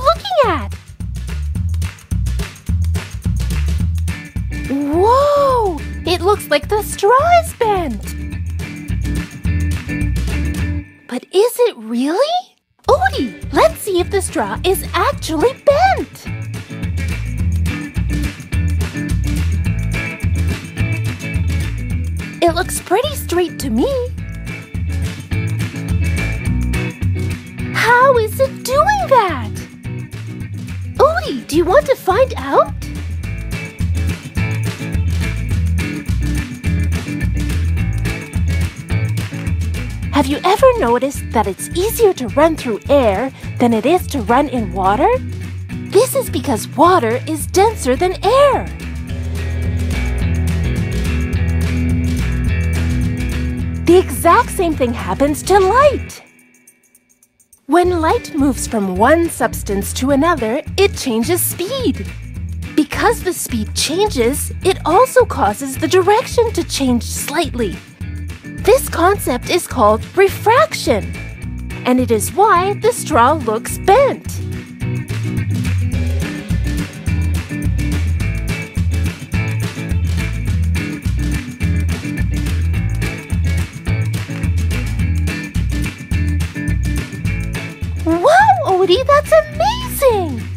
looking at? Whoa! It looks like the straw is bent! But is it really? Odie, let's see if the straw is actually bent! It looks pretty straight to me. Do you want to find out? Have you ever noticed that it's easier to run through air than it is to run in water? This is because water is denser than air. The exact same thing happens to light. When light moves from one substance to another, it changes speed. Because the speed changes, it also causes the direction to change slightly. This concept is called refraction, and it is why the straw looks bent. That's amazing!